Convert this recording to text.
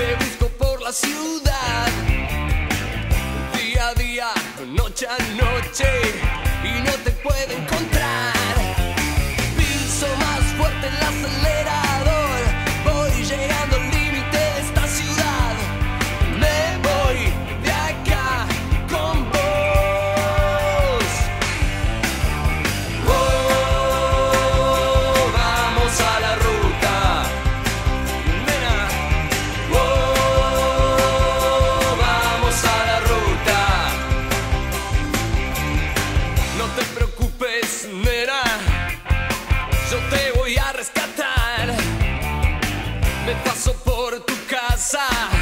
Te busco por la ciudad, día a día, noche a noche, y no te puedo encontrar. yo te voy a rescatar. Me paso por tu casa.